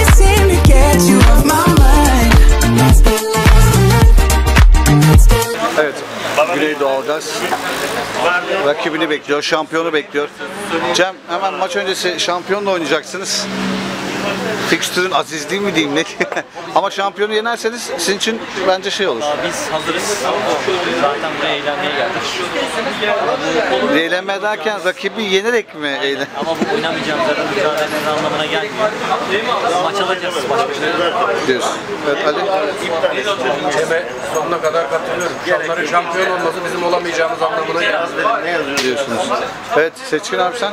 It seem to get you off my mind. Evet. Güney Doğalgaz rakibini bekliyor, şampiyonu bekliyor. Cem hemen maç öncesi şampiyonla oynayacaksınız. Fikstürün azizliği mi diyeyim ne? Ama şampiyonu yenerseniz sizin için bence şey olur. Biz hazırız. Zaten buraya eğlenmeye geldik. Eğlenme derken rakibi yenerek mi eğlen? Ama bu oynamayacağımız mücadelenin anlamına gelmiyor. Maç alacağız başka bir şey diyorsun. Evet Ali. Cem'e sonuna kadar katılıyorum. Onların şampiyon olması bizim olamayacağımız anlamına gelmez. diyorsunuz. Evet Seçkin abi sen?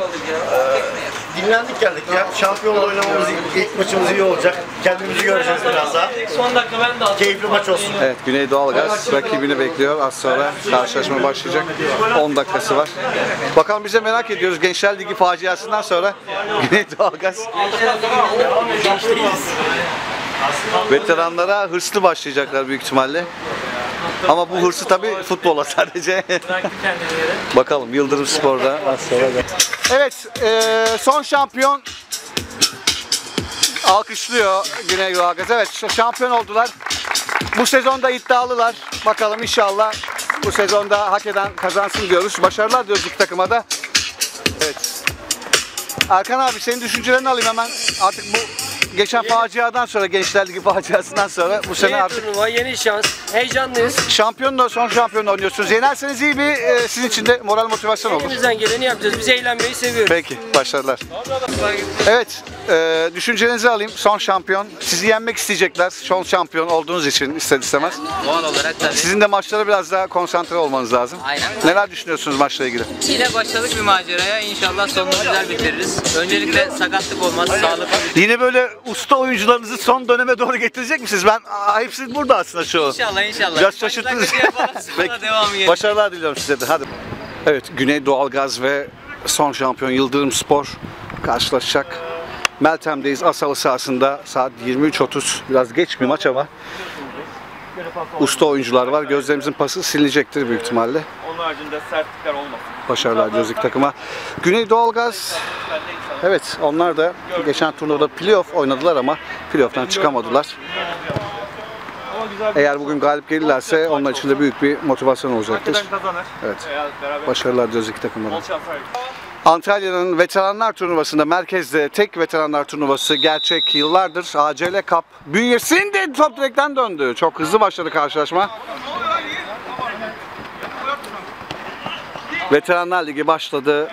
Dinlendik geldik ya. Şampiyonla oynamamız ilk, ilk maçımız iyi olacak. Kendimizi göreceğiz biraz daha. Son dakika ben de Keyifli maç olsun. Evet Güney Doğalgaz rakibini bekliyor. Az sonra karşılaşma başlayacak. 10 dakikası var. Bakalım bize merak ediyoruz. Gençler Ligi faciasından sonra Güney Doğalgaz veteranlara hırslı başlayacaklar büyük ihtimalle. Ama bu hırsı tabii futbola sadece. Bakalım Yıldırım Spor'da az sonra da. Evet, eee, son şampiyon alkışlıyor Güney Doğalgaz. Evet, şampiyon oldular. Bu sezonda iddialılar. Bakalım inşallah bu sezonda hak eden kazansın diyoruz. Başarılar diyoruz iki takıma da. Evet. Erkan abi senin düşüncelerini alayım hemen. Artık bu geçen faciadan sonra Gençler Ligi faciasından sonra bu sene Yeni artık turnuva, yeni şans. Heyecanlıyız. şampiyonla son şampiyonla oynuyorsunuz. Yenerseniz iyi bir e, sizin için de moral motivasyon olur. Elimizden geleni yapacağız. Biz eğlenmeyi seviyoruz. Peki, başarılar. Evet, e, düşüncenizi alayım. Son şampiyon. Sizi yenmek isteyecekler. Son şampiyon olduğunuz için ister istemez. Doğal olarak tabii. Sizin de maçlara biraz daha konsantre olmanız lazım. Aynen. Neler düşünüyorsunuz maçla ilgili? Yine başladık bir maceraya. İnşallah sonunu güzel bitiririz. Öncelikle sakatlık olmaz, sağlıklı Yine böyle usta oyuncularınızı son döneme doğru getirecek misiniz? Ben aa, hepsi burada aslında şu. İnşallah inşallah. Biraz şaşırttınız. Peki. Başarılar diliyorum size de. Hadi. Evet, Güney Doğalgaz ve son şampiyon Yıldırım Spor karşılaşacak. Meltem'deyiz. Asalı sahasında saat 23.30. Biraz geç bir maç ama usta oyuncular var. Gözlerimizin pası silinecektir büyük ihtimalle. Onun haricinde sertlikler olmasın. Başarılar diyoruz takıma. Güney Doğalgaz Evet onlar da geçen turnuvada playoff oynadılar ama playoff'tan çıkamadılar. Eğer bugün galip gelirlerse onlar için de büyük bir motivasyon olacaktır. Evet. Başarılar diyoruz iki takıma. Antalya'nın veteranlar turnuvasında merkezde tek veteranlar turnuvası gerçek yıllardır ACL Cup bünyesinde top direkten döndü. Çok hızlı başladı karşılaşma. Veteranlar Ligi başladı.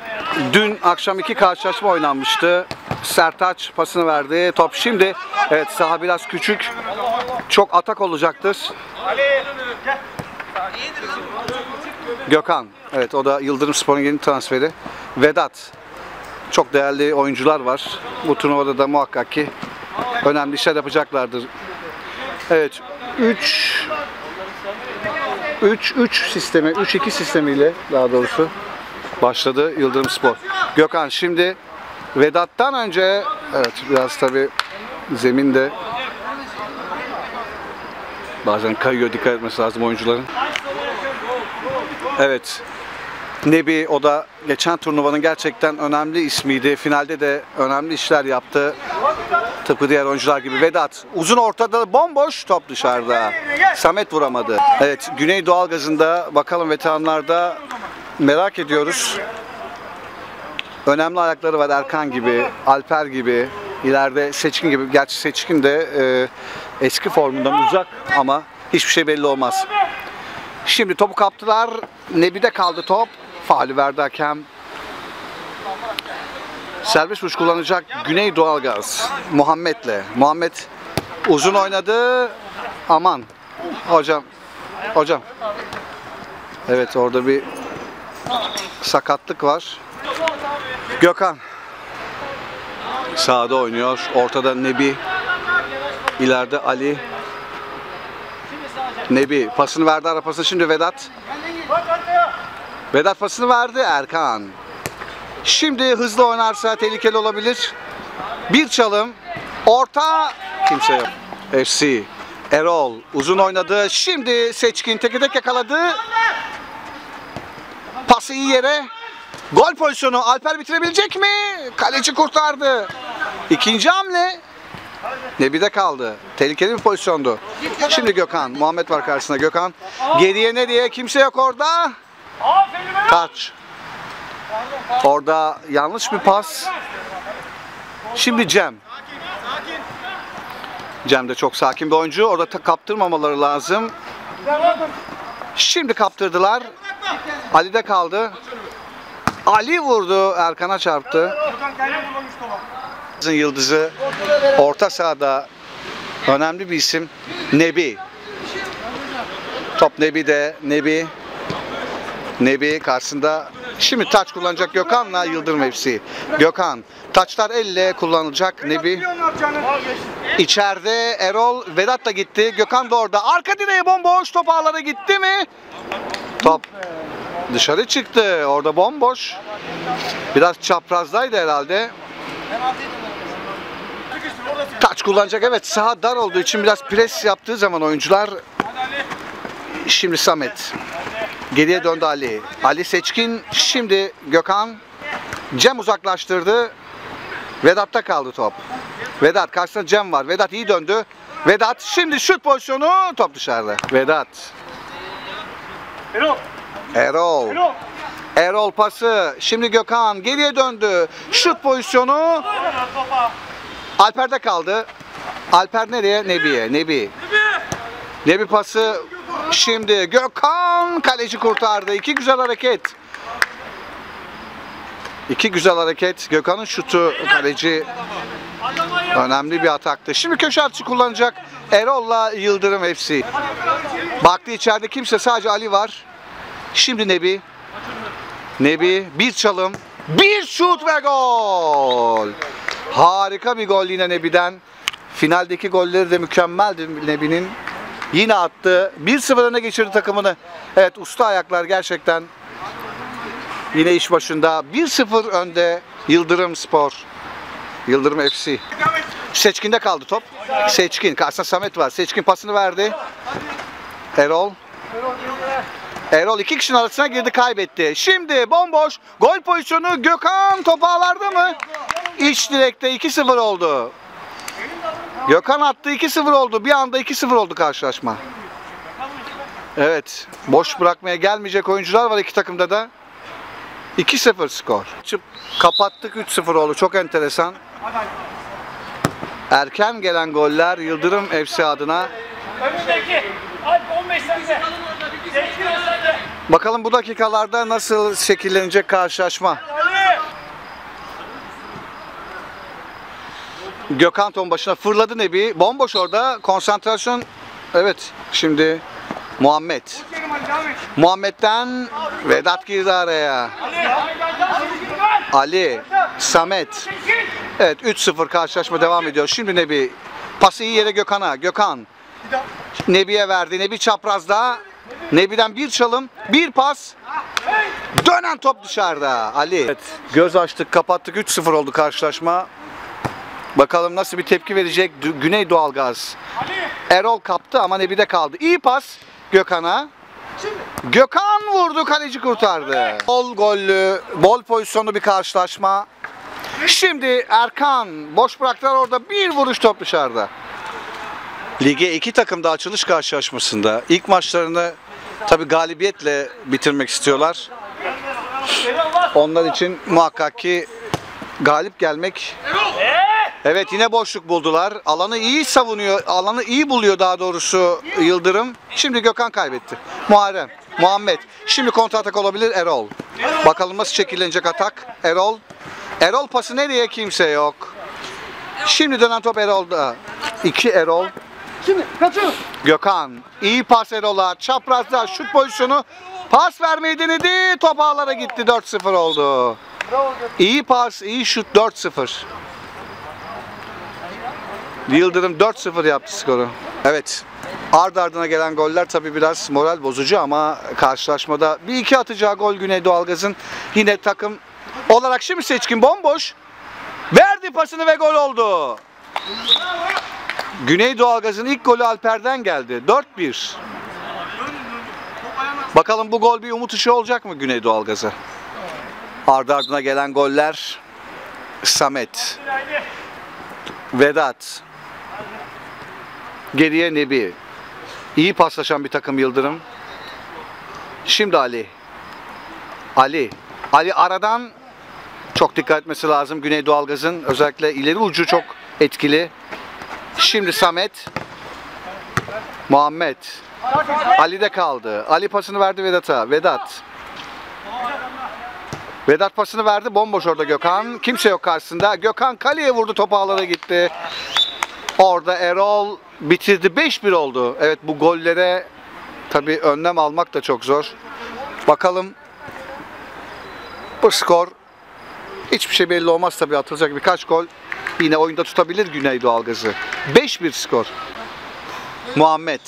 Dün akşam iki karşılaşma oynanmıştı. Sertaç pasını verdi. Top şimdi evet saha biraz küçük. Çok atak olacaktır. Gökhan. Evet o da Yıldırım Spor'un yeni transferi. Vedat. Çok değerli oyuncular var. Bu turnuvada da muhakkak ki önemli işler yapacaklardır. Evet. 3 3 3 sistemi, 3 2 sistemiyle daha doğrusu başladı Yıldırım Spor. Gökhan şimdi Vedat'tan önce evet biraz tabi zeminde bazen kayıyor dikkat etmesi lazım oyuncuların. Evet. Nebi o da geçen turnuvanın gerçekten önemli ismiydi. Finalde de önemli işler yaptı. Tıpkı diğer oyuncular gibi. Vedat uzun ortada bomboş top dışarıda. Samet vuramadı. Evet Güney Doğalgazı'nda bakalım veteranlarda merak ediyoruz. Önemli ayakları var Erkan gibi, Alper gibi, ileride Seçkin gibi. Gerçi Seçkin de e, eski formundan uzak ama hiçbir şey belli olmaz. Şimdi topu kaptılar. Nebi'de kaldı top. Faali verdi hakem. Serbest vuruş kullanacak Güney Doğalgaz. Muhammed'le. Muhammed uzun oynadı. Aman. Hocam. Hocam. Evet orada bir sakatlık var. Gökhan. Sağda oynuyor. Ortada Nebi. İleride Ali. Nebi pasını verdi ara pası şimdi Vedat. Vedat pasını verdi Erkan. Şimdi hızlı oynarsa tehlikeli olabilir. Bir çalım. Orta. Kimse yok. FC. Erol uzun oynadı. Şimdi Seçkin teke tek yakaladı. Pası iyi yere. Gol pozisyonu. Alper bitirebilecek mi? Kaleci kurtardı. İkinci hamle. Nebi'de kaldı. Tehlikeli bir pozisyondu. Şimdi Gökhan. Muhammed var karşısında. Gökhan. Geriye nereye? Kimse yok orada. Kaç. Orada yanlış bir pas. Şimdi Cem. Cem de çok sakin bir oyuncu. Orada kaptırmamaları lazım. Şimdi kaptırdılar. Ali de kaldı. Ali vurdu. Erkan'a çarptı. Yıldızı orta sahada önemli bir isim. Nebi. Top Nebi'de. Nebi. Nebi karşısında şimdi taç kullanacak Gökhan'la Yıldırım FC. Gökhan. Taçlar elle kullanılacak Nebi. İçeride Erol Vedat da gitti. Gökhan da orada. Arka direğe bomboş. Top ağlara gitti mi? Top dışarı çıktı. Orada bomboş. Biraz çaprazdaydı herhalde. Taç kullanacak. Evet saha dar olduğu için biraz pres yaptığı zaman oyuncular Şimdi Samet. Geriye döndü Ali. Ali Seçkin. Şimdi Gökhan. Cem uzaklaştırdı. Vedat'ta kaldı top. Vedat karşısında Cem var. Vedat iyi döndü. Vedat şimdi şut pozisyonu top dışarıda. Vedat. Erol. Erol pası. Şimdi Gökhan geriye döndü. Şut pozisyonu. Alper'de kaldı. Alper nereye? Nebi'ye. Nebi. Nebi pası. Şimdi Gökhan kaleci kurtardı. İki güzel hareket. İki güzel hareket. Gökhan'ın şutu kaleci önemli bir ataktı. Şimdi köşe atışı kullanacak Erol'la Yıldırım FC. Baktı içeride kimse sadece Ali var. Şimdi Nebi. Nebi bir çalım, bir şut ve gol. Harika bir gol yine Nebi'den. Finaldeki golleri de mükemmeldi Nebi'nin. Yine attı. 1-0 öne geçirdi takımını. Evet usta ayaklar gerçekten yine iş başında. 1-0 önde Yıldırım Spor. Yıldırım FC. Seçkin'de kaldı top. Seçkin. Karşısında Samet var. Seçkin pasını verdi. Erol. Erol iki kişinin arasına girdi kaybetti. Şimdi bomboş gol pozisyonu Gökhan topu ağlarda mı? İç direkte 2-0 oldu. Gökhan attı 2-0 oldu. Bir anda 2-0 oldu karşılaşma. Evet. Boş bırakmaya gelmeyecek oyuncular var iki takımda da. 2-0 skor. Çıp kapattık 3-0 oldu. Çok enteresan. Erken gelen goller Yıldırım FC adına. Bakalım bu dakikalarda nasıl şekillenecek karşılaşma. Gökhan ton başına fırladı Nebi. Bomboş orada. Konsantrasyon. Evet. Şimdi Muhammed. Muhammed'den Vedat girdi araya. Ali, Samet. Evet 3-0 karşılaşma devam ediyor. Şimdi Nebi pası iyi yere Gökhan'a. Gökhan Nebi'ye verdi. Nebi çaprazda. Nebi'den bir çalım, bir pas. Dönen top dışarıda. Ali. Evet, göz açtık, kapattık. 3-0 oldu karşılaşma. Bakalım nasıl bir tepki verecek Güney Doğalgaz. Erol kaptı ama Nebi'de kaldı. İyi pas Gökhan'a. Gökhan vurdu, kaleci kurtardı. Bol gollü, bol pozisyonlu bir karşılaşma. Şimdi Erkan boş bıraktılar orada bir vuruş top dışarıda. Lige iki takım da açılış karşılaşmasında ilk maçlarını tabi galibiyetle bitirmek istiyorlar. Onlar için muhakkak ki galip gelmek Evet yine boşluk buldular. Alanı iyi savunuyor. Alanı iyi buluyor daha doğrusu Yıldırım. Şimdi Gökhan kaybetti. Muharrem, Muhammed. Şimdi kontra atak olabilir Erol. Bakalım nasıl şekillenecek atak. Erol. Erol pası nereye kimse yok. Şimdi dönen top Erol'da. İki Erol. Gökhan. iyi pas Erol'a. Çaprazda şut pozisyonu. Pas vermeyi denedi. Top ağlara gitti. 4-0 oldu. İyi pas, iyi şut 4-0. Yıldırım 4-0 yaptı skoru. Evet. Ard ardına gelen goller tabi biraz moral bozucu ama karşılaşmada bir iki atacağı gol Güney Doğalgaz'ın yine takım olarak şimdi seçkin bomboş. Verdi pasını ve gol oldu. Güney Doğalgaz'ın ilk golü Alper'den geldi. 4-1. Bakalım bu gol bir umut ışığı olacak mı Güney Doğalgaz'a? Ardı ardına gelen goller Samet, Vedat, geriye Nebi. İyi paslaşan bir takım Yıldırım. Şimdi Ali. Ali. Ali aradan çok dikkat etmesi lazım Güney Doğalgaz'ın. Özellikle ileri ucu çok etkili. Şimdi Samet. Muhammed. Ali'de kaldı. Ali pasını verdi Vedat'a. Vedat. Vedat pasını verdi. Bomboş orada Gökhan. Kimse yok karşısında. Gökhan kaleye vurdu. Topu ağlara gitti. Orada Erol bitirdi. 5-1 oldu. Evet bu gollere tabii önlem almak da çok zor. Bakalım bu skor hiçbir şey belli olmaz tabii atılacak birkaç gol yine oyunda tutabilir Güney Doğalgaz'ı. 5-1 skor. Muhammed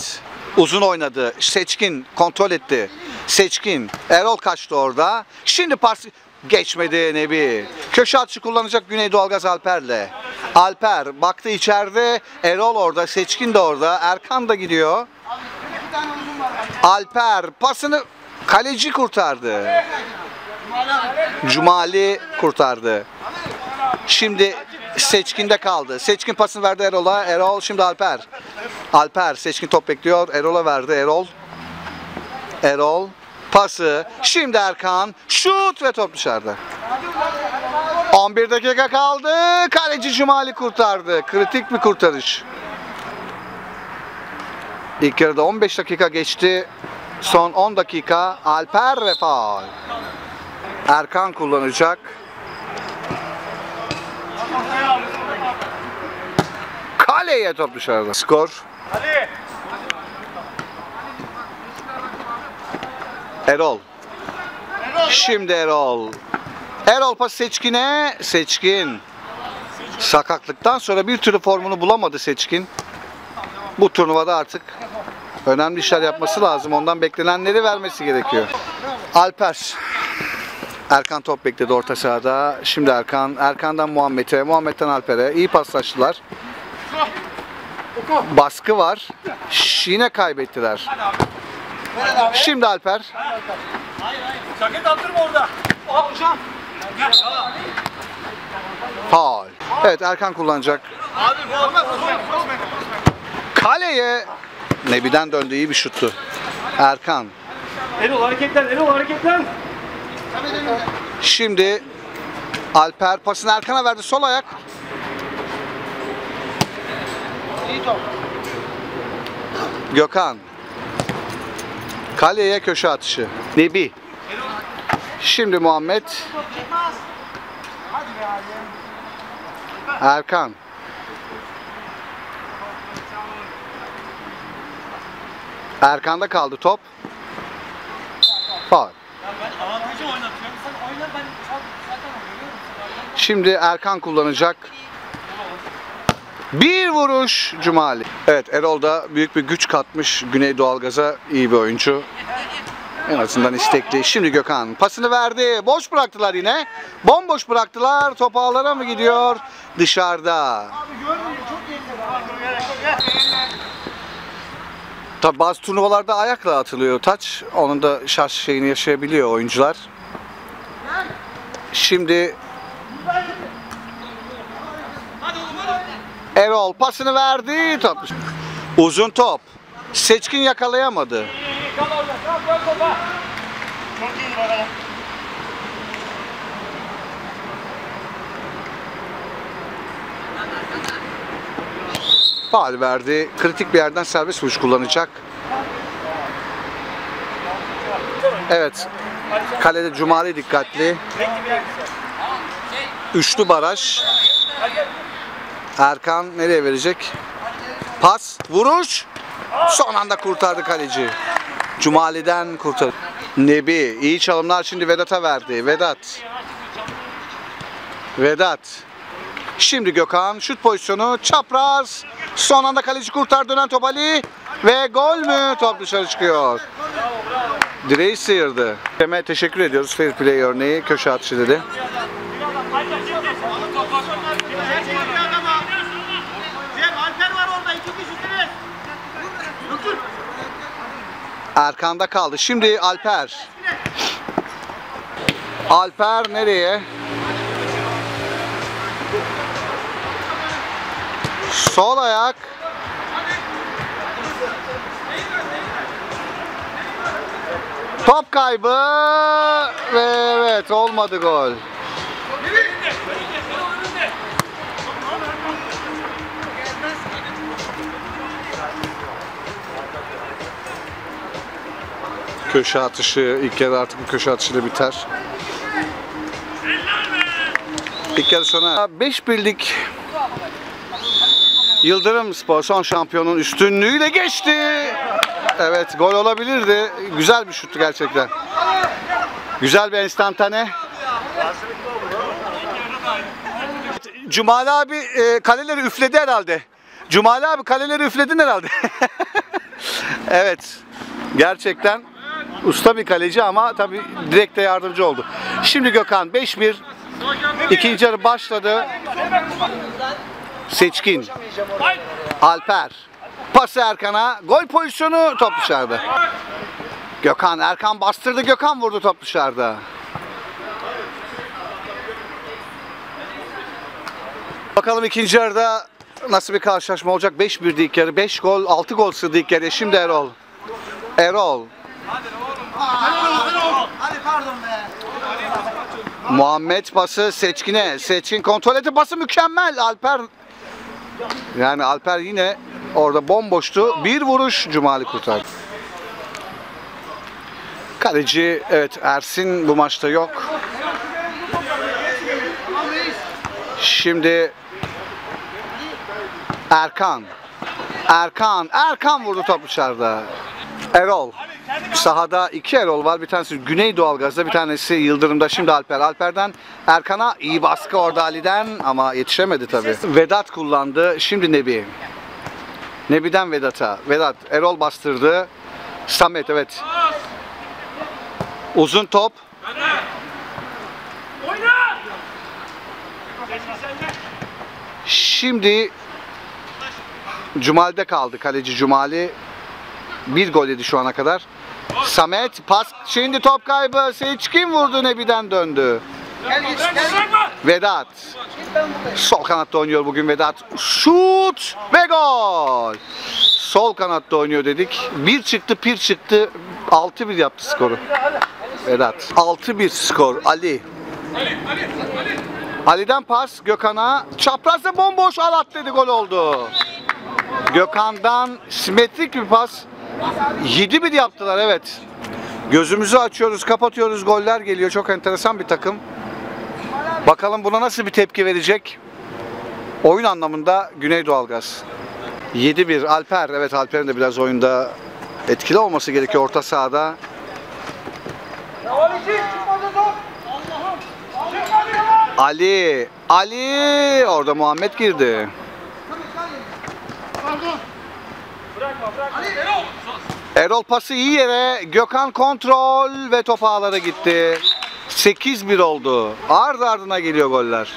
uzun oynadı. Seçkin kontrol etti. Seçkin. Erol kaçtı orada. Şimdi pas geçmedi Nebi. Köşe atışı kullanacak Güney Doğalgaz Alper'le. Alper baktı içeride. Erol orada. Seçkin de orada. Erkan da gidiyor. Alper pasını kaleci kurtardı. Cumali kurtardı. Şimdi Seçkin'de kaldı. Seçkin pasını verdi Erol'a. Erol şimdi Alper. Alper Seçkin top bekliyor. Erol'a verdi. Erol. Erol pası. Şimdi Erkan. Şut ve top dışarıda. 11 dakika kaldı. Kaleci Cumali kurtardı. Kritik bir kurtarış. İlk yarıda 15 dakika geçti. Son 10 dakika Alper ve faul. Erkan kullanacak. Kaleye top dışarıda. Skor. Erol. Şimdi Erol. Erol pas Seçkin'e. Seçkin. Sakatlıktan sonra bir türlü formunu bulamadı Seçkin. Bu turnuvada artık önemli işler yapması lazım. Ondan beklenenleri vermesi gerekiyor. Alper. Erkan top bekledi orta sahada. Şimdi Erkan. Erkan'dan Muhammed'e. Muhammed'den Alper'e. İyi paslaştılar. Baskı var. Yine kaybettiler. Şimdi Alper. Faul. Evet Erkan kullanacak. Kaleye Nebi'den döndü iyi bir şuttu. Erkan. Erol hareketlen, Erol hareketlen. Şimdi Alper pasını Erkan'a verdi sol ayak. Gökhan. Kaleye köşe atışı. Nebi. Şimdi Muhammed. Erkan. Erkan'da kaldı top. Faul. Şimdi Erkan kullanacak. Bir vuruş Cumali. Evet Erol da büyük bir güç katmış Güney Doğalgaz'a iyi bir oyuncu. En azından istekli. Şimdi Gökhan pasını verdi. Boş bıraktılar yine. Bomboş bıraktılar. Top ağlara mı gidiyor? Dışarıda. Tabi bazı turnuvalarda ayakla atılıyor taç. Onun da şarj şeyini yaşayabiliyor oyuncular. Şimdi Erol pasını verdi. Top. Uzun top. Seçkin yakalayamadı. Faal verdi. Kritik bir yerden serbest vuruş kullanacak. Evet. Kalede Cumali dikkatli. Üçlü baraj. Erkan nereye verecek? Pas, vuruş. Son anda kurtardı kaleci. Cumali'den kurtardı. Nebi iyi çalımlar şimdi Vedat'a verdi. Vedat. Vedat. Şimdi Gökhan şut pozisyonu çapraz. Son anda kaleci kurtar dönen top Ali ve gol mü? Top dışarı çıkıyor. Direği sıyırdı. Cem'e teşekkür ediyoruz. Fair play örneği köşe atışı dedi. Cem Alper var orada iki Erkan'da kaldı. Şimdi Alper. Alper nereye? Sol ayak. Top kaybı ve evet olmadı gol. Köşe atışı ilk yarı artık bu köşe atışıyla biter. İlk yarı sona 5 birlik Yıldırım Spor son şampiyonun üstünlüğüyle geçti. Evet gol olabilirdi. Güzel bir şuttu gerçekten. Güzel bir enstantane. Cumali abi e, kaleleri üfledi herhalde. Cumali abi kaleleri üfledin herhalde. evet. Gerçekten usta bir kaleci ama tabii direkte yardımcı oldu. Şimdi Gökhan 5-1 ikinci yarı başladı. Seçkin. Alper. Pası Erkan'a. Gol pozisyonu top dışarıda. Gökhan. Erkan bastırdı. Gökhan vurdu top dışarıda. Bakalım ikinci yarıda nasıl bir karşılaşma olacak? 5-1'di ilk yarı. 5 gol, 6 gol sığdı ilk yarıya. Şimdi Erol. Erol. Muhammed pası Seçkin'e. Seçkin kontrol etti. Pası mükemmel. Alper yani Alper yine orada bomboştu. Bir vuruş Cumali kurtardı. Kaleci evet Ersin bu maçta yok. Şimdi Erkan. Erkan. Erkan vurdu top dışarıda. Erol. Sahada iki Erol var. Bir tanesi Güney Doğalgaz'da, bir tanesi Yıldırım'da. Şimdi Alper. Alper'den Erkan'a iyi baskı orada Ali'den ama yetişemedi tabii. Vedat kullandı. Şimdi Nebi. Nebi'den Vedat'a. Vedat. Erol bastırdı. Samet evet. Uzun top. Şimdi Cumali'de kaldı kaleci Cumali. Bir gol yedi şu ana kadar. Samet pas şimdi top kaybı. Seçkin vurdu Nebi'den döndü. Vedat. Sol kanatta oynuyor bugün Vedat. Şut ve gol. Sol kanatta oynuyor dedik. Bir çıktı, bir çıktı. 6-1 yaptı skoru. Vedat. 6-1 skor. Ali. Ali'den pas Gökhan'a. Çaprazda bomboş alat dedi gol oldu. Gökhan'dan simetrik bir pas. 7-1 yaptılar evet. Gözümüzü açıyoruz, kapatıyoruz, goller geliyor. Çok enteresan bir takım. Bakalım buna nasıl bir tepki verecek? Oyun anlamında Güney Doğalgaz. 7-1 Alper. Evet Alper'in de biraz oyunda etkili olması gerekiyor orta sahada. Ali, Ali orada Muhammed girdi. Erol pası iyi yere. Gökhan kontrol ve top ağlara gitti. 8-1 oldu. Ardı ardına geliyor goller.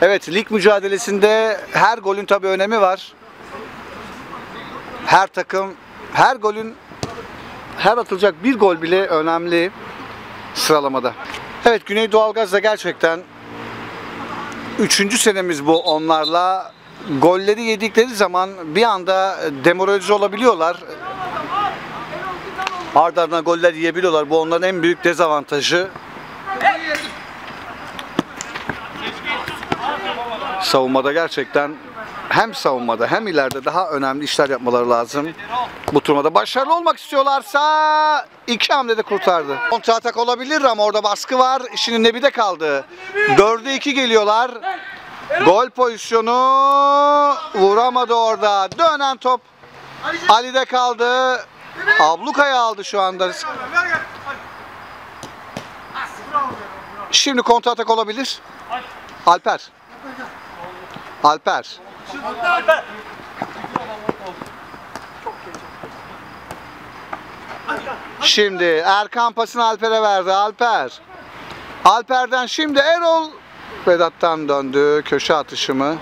Evet lig mücadelesinde her golün tabi önemi var. Her takım, her golün, her atılacak bir gol bile önemli sıralamada. Evet Güney Doğalgaz da gerçekten üçüncü senemiz bu onlarla. Golleri yedikleri zaman bir anda demoralize olabiliyorlar. Ardı ardına goller yiyebiliyorlar. Bu onların en büyük dezavantajı. Savunmada gerçekten hem savunmada hem ileride daha önemli işler yapmaları lazım. Bu turnuvada başarılı olmak istiyorlarsa iki hamlede kurtardı. Kontra atak olabilir ama orada baskı var. Şimdi Nebi'de kaldı. 4'e 2 geliyorlar. Gol pozisyonu vuramadı orada. Dönen top Ali'de kaldı. Ablukaya aldı şu anda. Şimdi kontra atak olabilir. Alper. Alper. Şimdi Erkan pasını Alper'e verdi. Alper. Alper'den şimdi Erol Vedat'tan döndü. Köşe atışı mı?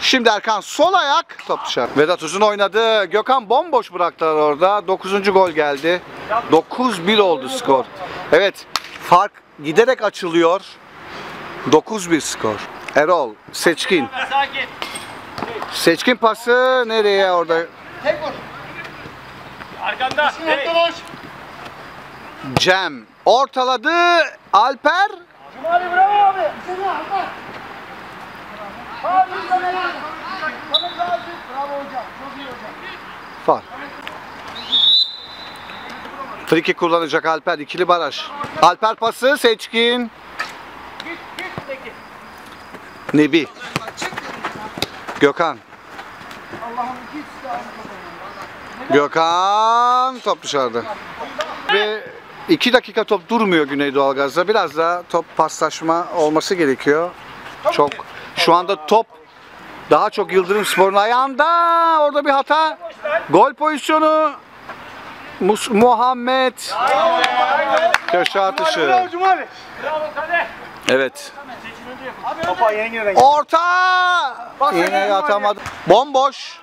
Şimdi Erkan sol ayak top dışarı. Vedat Uzun oynadı. Gökhan bomboş bıraktılar orada. 9. gol geldi. 9-1 oldu skor. Evet fark giderek açılıyor. 9-1 skor. Erol Seçkin. Seçkin pası nereye orada? Arkanda. Cem ortaladı. Alper Cumali bravo abi. Far. Friki kullanacak Alper ikili baraj. Alper pası Seçkin. Nebi. Gökhan. Gökhan top dışarıda. Ve iki dakika top durmuyor Güneydoğu Gaz'da. Biraz daha top paslaşma olması gerekiyor. Çok. Şu anda top daha çok Yıldırım Spor'un ayağında. Orada bir hata. Gol pozisyonu. Mus- Muhammed. Köşe atışı. Evet. Orta. Yine atamadı. Bomboş.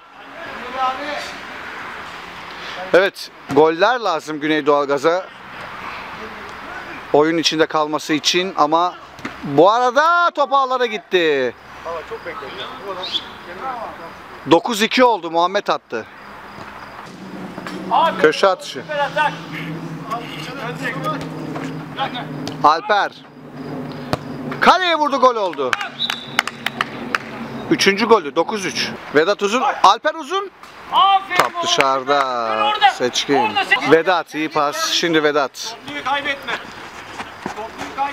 Evet. Goller lazım Güneydoğu Gaz'a. Oyun içinde kalması için ama bu arada top ağlara gitti. 9-2 oldu. Muhammed attı. Abi. Köşe atışı. Alper. Kaleye vurdu gol oldu. Üçüncü golü 9-3. Vedat Uzun. Alper Uzun. Aferin Top dışarıda. Orada. Seçkin. Orada. Vedat iyi pas. Şimdi Vedat. Kaybetme. Topluyu kaybetme. Vedat. Sadece kovala. Sadece kovala. Bir daha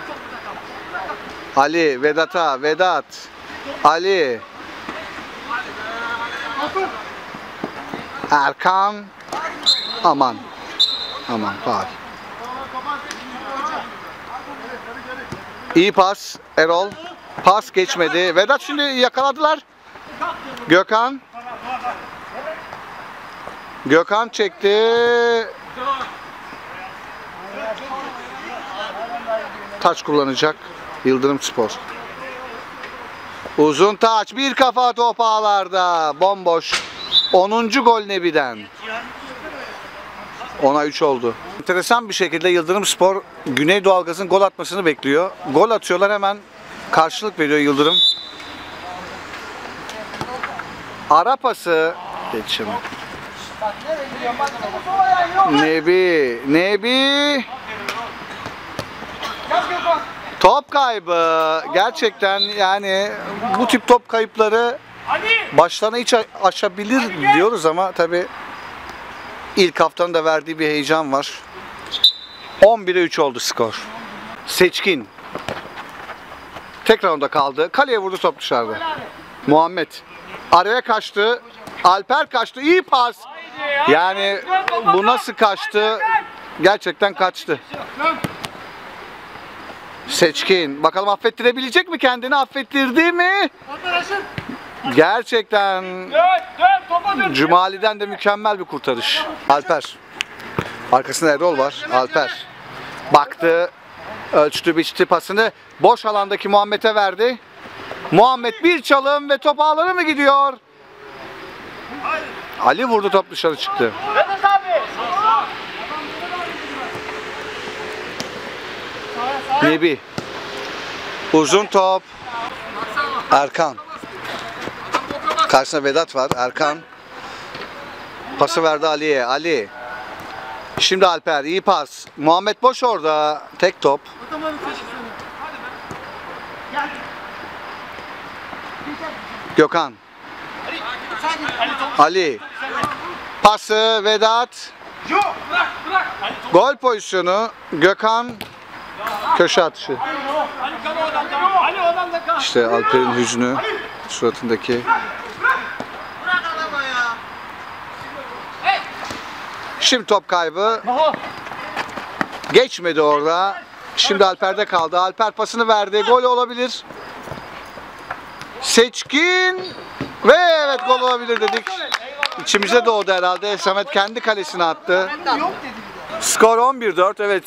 topluda kal. Ali. Vedat'a. Vedat. Ali. Erkan. Aman. Aman. Faul. İyi pas. Erol. Pas geçmedi. Vedat şimdi yakaladılar. Gökhan. Gökhan çekti. Taç kullanacak. Yıldırım Spor. Uzun taç. Bir kafa top ağlarda. Bomboş. 10. gol Nebi'den. Ona 3 oldu. Enteresan bir şekilde Yıldırım Spor Güney Doğalgaz'ın gol atmasını bekliyor. Gol atıyorlar hemen karşılık veriyor Yıldırım. Ara pası. Geçim. Nebi. Nebi. Top kaybı. Gerçekten yani bu tip top kayıpları başlarına hiç aşabilir diyoruz ama tabi ilk haftanın da verdiği bir heyecan var. 11'e 3 oldu skor. Seçkin. Tekrar onda kaldı. Kaleye vurdu top dışarıda. Muhammed. Araya kaçtı. Alper kaçtı. İyi pas. Yani bu nasıl kaçtı? Gerçekten kaçtı. Seçkin. Bakalım affettirebilecek mi kendini? Affettirdi mi? Gerçekten. Cumali'den de mükemmel bir kurtarış. Alper. Arkasında Erol var. Alper. Baktı. Ölçtü biçti pasını. Boş alandaki Muhammed'e verdi. Muhammed bir çalım ve top ağlara mı gidiyor? Ali vurdu top dışarı çıktı. Vedat abi. Nebi. Uzun top. Erkan. Karşısında Vedat var. Erkan. Pası verdi Ali'ye. Ali. Şimdi Alper. iyi pas. Muhammed boş orada. Tek top. Gökhan. Ali. Pası Vedat. Gol pozisyonu. Gökhan. Köşe atışı. İşte Alper'in hüznü suratındaki. Şimdi top kaybı. Geçmedi orada. Şimdi Alper'de kaldı. Alper pasını verdi. Gol olabilir. Seçkin. Ve evet gol olabilir dedik. İçimize doğdu herhalde. Samet kendi kalesine attı. Skor 11-4. Evet.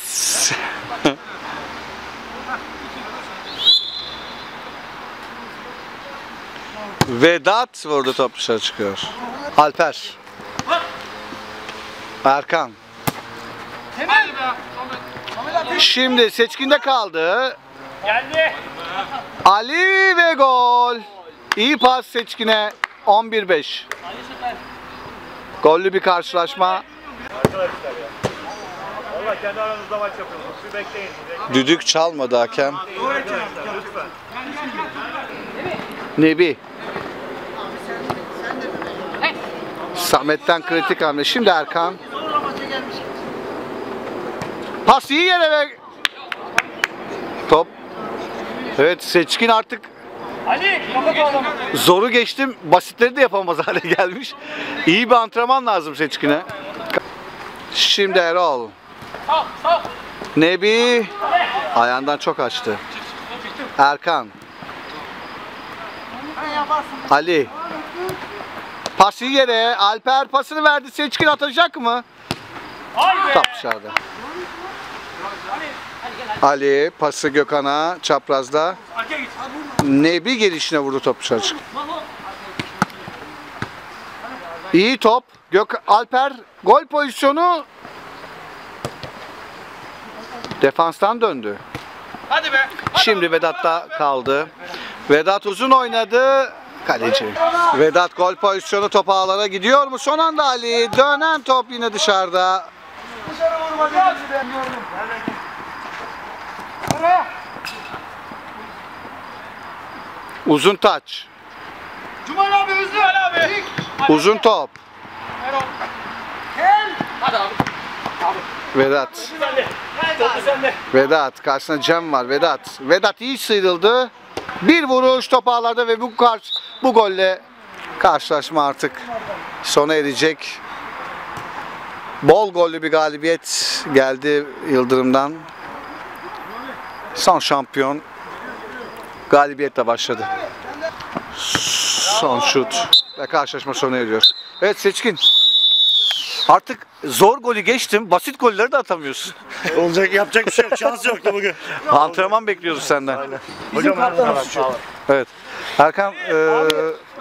Vedat vurdu top dışarı çıkıyor. Alper. Erkan. Şimdi seçkinde kaldı. Geldi. Ali ve gol. İyi pas seçkine 11-5. Gollü bir karşılaşma. Düdük çalmadı hakem. Nebi. Samet'ten kritik hamle. Şimdi Erkan. Pas iyi yere ve top. Evet Seçkin artık Ali zoru geçtim. Basitleri de yapamaz hale gelmiş. İyi bir antrenman lazım Seçkin'e. Şimdi Erol. Nebi ayağından çok açtı. Erkan. Ali. Pası yere. Alper pasını verdi. Seçkin atacak mı? Top dışarıda. Ali pası Gökhan'a çaprazda. Nebi gelişine vurdu top dışarı çıktı. İyi top. Gök Alper gol pozisyonu defanstan döndü. Hadi be. Şimdi Vedat'ta kaldı. Vedat uzun oynadı. Kaleci. Vedat gol pozisyonu top ağlara gidiyor mu? Son anda Ali. Dönen top yine dışarıda. Uzun taç. Cumal abi hızlı. Cumal abi. Uzun top. Hadi abi. Vedat. Vedat. Karşısında Cem var. Vedat. Vedat iyi sıyrıldı. Bir vuruş top ağlarda ve bu karş bu golle karşılaşma artık sona erecek. Bol gollü bir galibiyet geldi Yıldırım'dan. Son şampiyon galibiyetle başladı. Son şut ve karşılaşma sona eriyor. Evet Seçkin. Artık zor golü geçtim. Basit golleri de atamıyorsun. Olacak yapacak bir şey yok. Şans yoktu bugün. Antrenman bekliyoruz senden. Hocam Evet. Erkan e,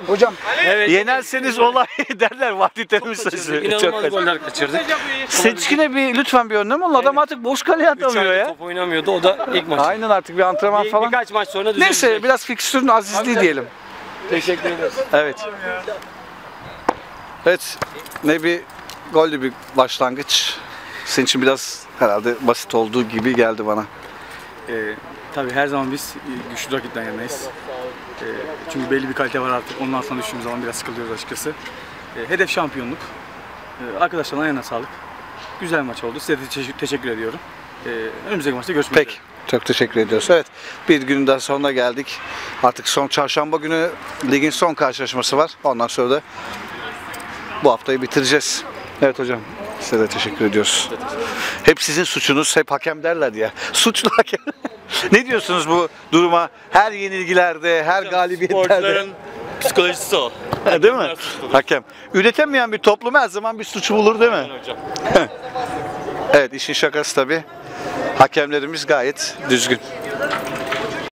hocam Evet. yenerseniz olay derler Vahdi Terim sözü. Çok İnanılmaz kötü. goller kaçırdık. Seçkine bir lütfen bir önlem ol. Adam artık boş kaleye Üç atamıyor ya. top oynamıyordu. O da ilk maç. Aynen artık bir antrenman Bir, falan. birkaç maç sonra düzelecek. Neyse biraz fikstürün azizliği diyelim. Teşekkür ederiz. Evet. Evet. Ne bir gollü bir başlangıç. Senin için biraz herhalde basit olduğu gibi geldi bana. Ee, tabii her zaman biz e, güçlü rakipten yanayız. Ee, çünkü belli bir kalite var artık. Ondan sonra düştüğümüz zaman biraz sıkılıyoruz açıkçası. Ee, hedef şampiyonluk. Ee, arkadaşlarına ayağına sağlık. Güzel maç oldu. Size de teşekkür, teşekkür ediyorum. Ee, önümüzdeki maçta görüşmek Peki. üzere. Çok teşekkür ediyoruz. Evet. Bir günün daha sonuna geldik. Artık son çarşamba günü ligin son karşılaşması var. Ondan sonra da bu haftayı bitireceğiz. Evet hocam. Size de teşekkür ediyoruz. Hep sizin suçunuz, hep hakem derler ya. Suçlu hakem. ne diyorsunuz bu duruma? Her yenilgilerde, her galibiyetlerde. psikolojisi o. Değil mi? Hakem. Üretemeyen bir toplum her zaman bir suçu bulur değil mi? hocam. evet işin şakası tabii. Hakemlerimiz gayet düzgün.